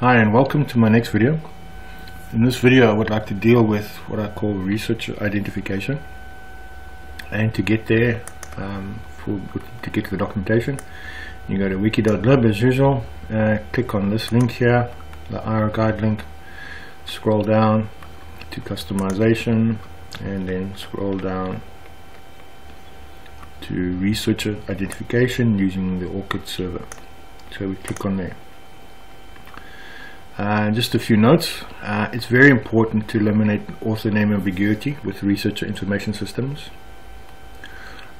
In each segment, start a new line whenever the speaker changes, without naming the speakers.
Hi and welcome to my next video. In this video I would like to deal with what I call research identification and to get there um, for, to get to the documentation you go to wiki.lib as usual uh, click on this link here the IR guide link scroll down to customization and then scroll down to researcher identification using the ORCID server so we click on there uh, just a few notes. Uh, it's very important to eliminate author name ambiguity with researcher information systems.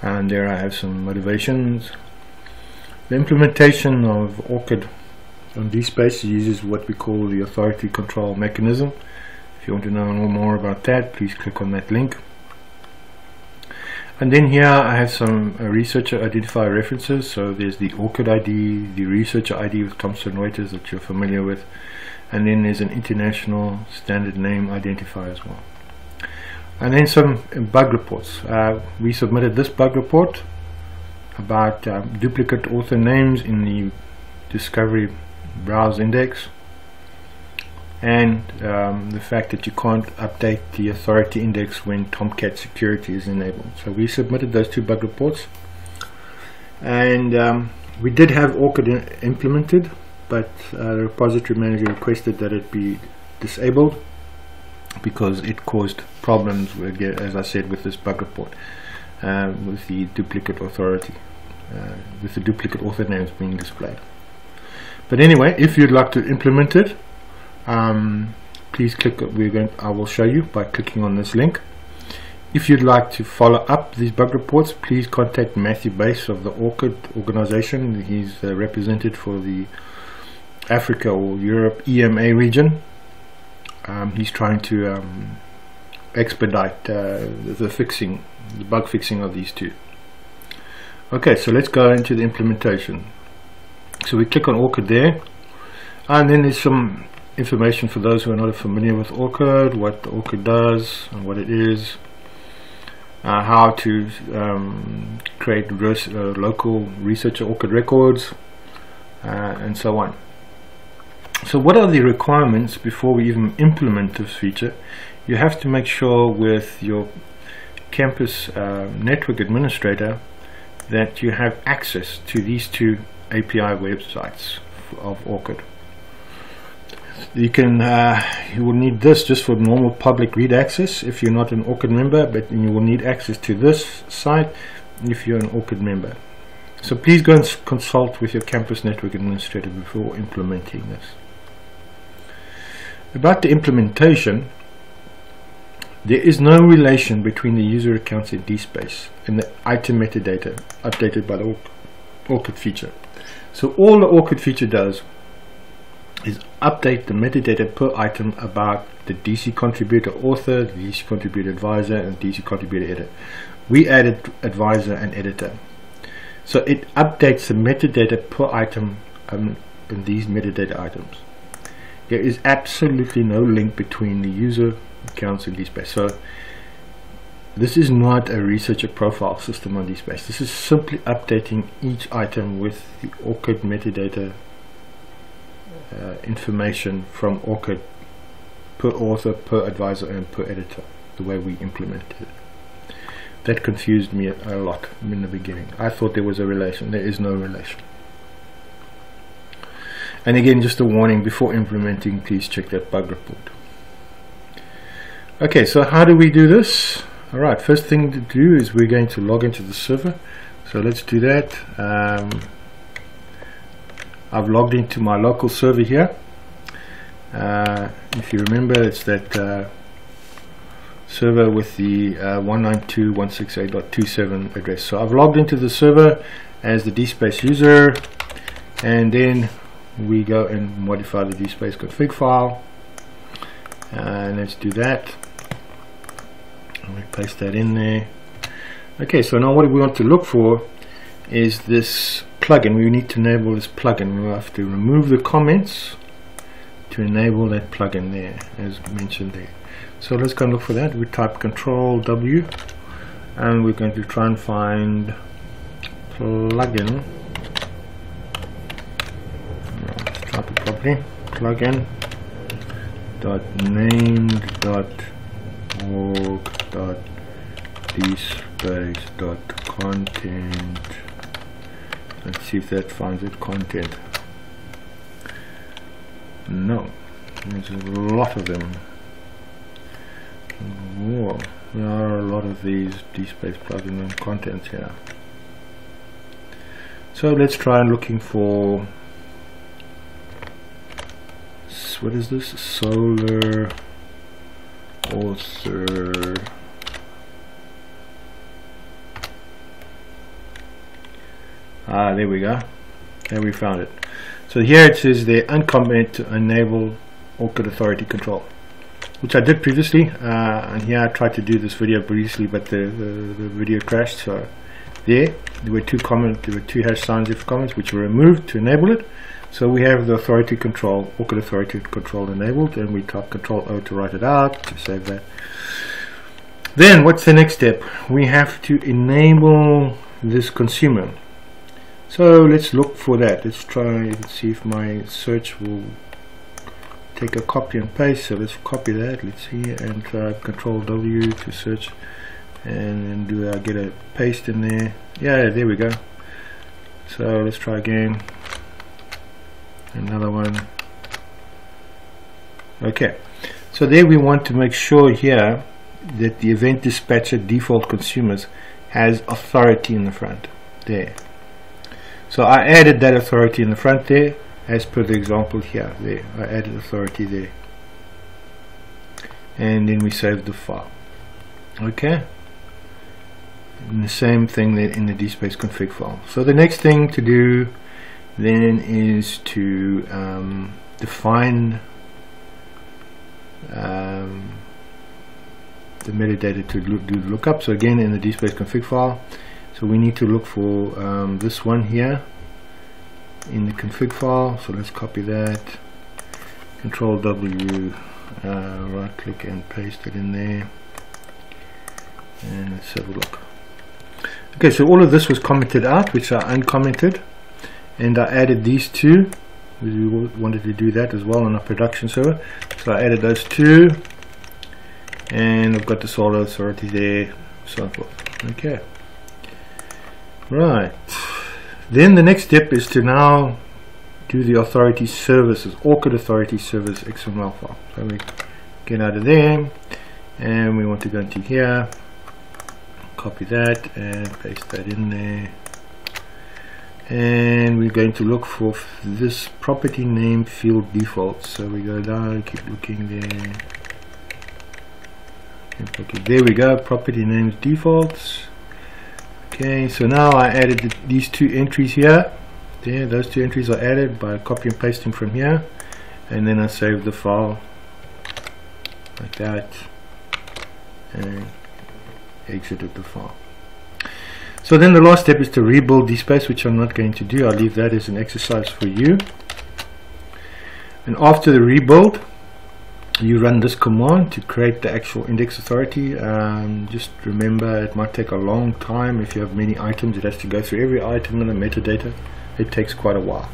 And there I have some motivations. The implementation of ORCID on DSpace uses what we call the authority control mechanism. If you want to know more about that, please click on that link. And then here I have some uh, researcher identifier references. So there's the ORCID ID, the researcher ID with Thomson Reuters that you're familiar with. And then there's an international standard name identifier as well. And then some bug reports. Uh, we submitted this bug report about uh, duplicate author names in the discovery browse index and um, the fact that you can't update the authority index when Tomcat security is enabled. So we submitted those two bug reports. And um, we did have ORCID implemented but uh, the repository manager requested that it be disabled because it caused problems with, as I said with this bug report uh, with the duplicate authority uh, with the duplicate author names being displayed. But anyway if you'd like to implement it um, please click we're going I will show you by clicking on this link if you'd like to follow up these bug reports please contact Matthew Buys of the ORCID organization he's uh, represented for the Africa or Europe EMEA region. Um, he's trying to um, expedite uh, the fixing, the bug fixing of these two. Okay, so let's go into the implementation. So we click on ORCID there, and then there's some information for those who are not familiar with ORCID, what ORCID does and what it is, uh, how to um, create res uh, local researcher ORCID records, uh, and so on. So what are the requirements before we even implement this feature? You have to make sure with your campus uh, network administrator that you have access to these two API websites of ORCID. You can uh, you will need this just for normal public read access if you're not an ORCID member, but you will need access to this site if you're an ORCID member. So please go and consult with your campus network administrator before implementing this. About the implementation, there is no relation between the user accounts in DSpace and the item metadata updated by the ORCID feature. So all the ORCID feature does update the metadata per item about the DC contributor author, the DC contributor advisor, and DC contributor editor. We added advisor and editor. So it updates the metadata per item um, in these metadata items there is absolutely no link between the user accounts and DSpace. So this is not a researcher profile system on DSpace. This is simply updating each item with the ORCID metadata information from ORCID per author, per advisor, and per editor, the way we implemented it. That confused me a lot in the beginning. I thought there was a relation. There is no relation. And again, just a warning before implementing, please check that bug report. Okay, so how do we do this? Alright, first thing to do is we're going to log into the server. So let's do that. Um, I've logged into my local server here. Uh, if you remember, it's that uh, server with the uh, 192.168.27 address. So I've logged into the server as the DSpace user and then we go and modify the dspace config file and let's do that we paste that in there okay so now what we want to look for is this plugin. We need to enable this plugin. We have to remove the comments to enable that plugin there as mentioned there. So let's go and look for that. We type control W and we're going to try and find plugin. Type it properly. plugin dot named dot org dot dspace dot content let's see if that finds it content. No. There's a lot of them. Whoa, there are a lot of these dspace plugin contents here. So let's try looking for what is this? Solr author ah there we go. There we found it. So here it says the uncomment to enable ORCID authority control which I did previously uh, and here I tried to do this video briefly but the, the, the video crashed so there. There were two comment there were two hash signs if comments which were removed to enable it. So we have the authority control ORCID authority control enabled and we type control O to write it out to save that. Then what's the next step? We have to enable this consumer so let's look for that. Let's try and see if my search will take a copy and paste. So let's copy that. Let's see. And type control W to search. And then do I get a paste in there? Yeah there we go. So let's try again. Another one. Okay. So there we want to make sure here that the event dispatcher default consumers has authority in the front. There so I added that authority in the front there as per the example here there. I added authority there. And then we save the file. Okay? And the same thing there in the dspace config file. So the next thing to do then is to um, define um, the metadata to do the lookup. So again in the dspace config file so we need to look for um, this one here in the config file. So let's copy that. Control W uh, right click and paste it in there. And let's have a look. Okay so all of this was commented out which are uncommented. And I added these two. We wanted to do that as well on our production server. So I added those two. And I've got the Solr authority there so forth. Okay right then the next step is to now do the authority services, ORCID authority service XML file. So we get out of there and we want to go into here, copy that and paste that in there. And we're going to look for this property name field default. So we go down, keep looking there. Okay, there we go, property names defaults okay so now I added the, these two entries here. There those two entries are added by copy and pasting from here. And then I save the file like that and exited the file. So then the last step is to rebuild DSpace which I'm not going to do. I'll leave that as an exercise for you. And after the rebuild you run this command to create the actual index authority um, just remember it might take a long time. If you have many items it has to go through every item in the metadata. It takes quite a while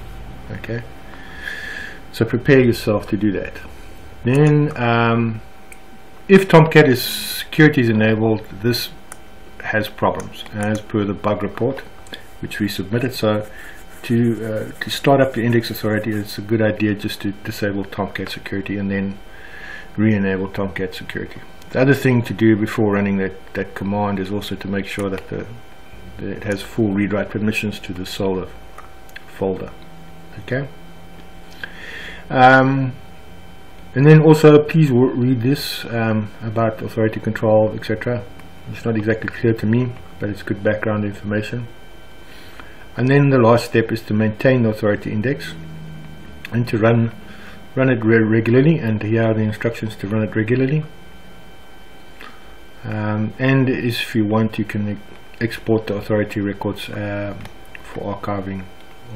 okay? So prepare yourself to do that. Then um, if Tomcat is security is enabled this has problems as per the bug report which we submitted. So to uh, to start up the index authority it's a good idea just to disable Tomcat security and then re-enable Tomcat security. The other thing to do before running that, that command is also to make sure that, the, that it has full read-write permissions to the Solr folder. Okay. Um, and then also please read this um, about authority control etc. It's not exactly clear to me but it's good background information. And then the last step is to maintain the authority index and to run run it re regularly and here are the instructions to run it regularly. Um, and if you want you can export the authority records uh, for archiving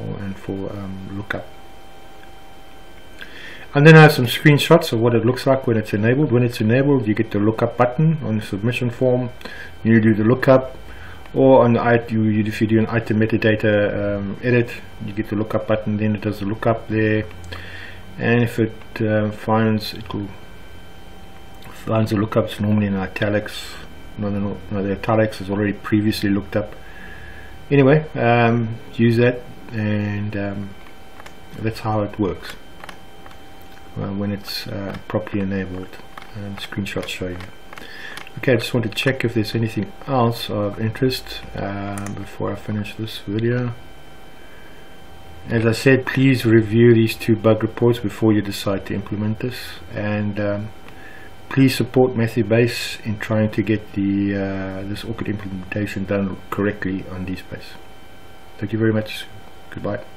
or, and for um, lookup. And then I have some screenshots of what it looks like when it's enabled. When it's enabled you get the lookup button on the submission form. You do the lookup. Or on the you, if you do an item metadata um, edit you get the lookup button. Then it does the lookup there and if it uh, finds it will finds the lookups normally in italics no, no, no, the italics is already previously looked up. Anyway um, use that and um, that's how it works. Well, when it's uh, properly enabled and screenshots show you. Okay I just want to check if there's anything else of interest uh, before I finish this video as I said please review these two bug reports before you decide to implement this and um, please support Matthew Buys in trying to get the uh, this ORCID implementation done correctly on DSpace. Thank you very much. Goodbye.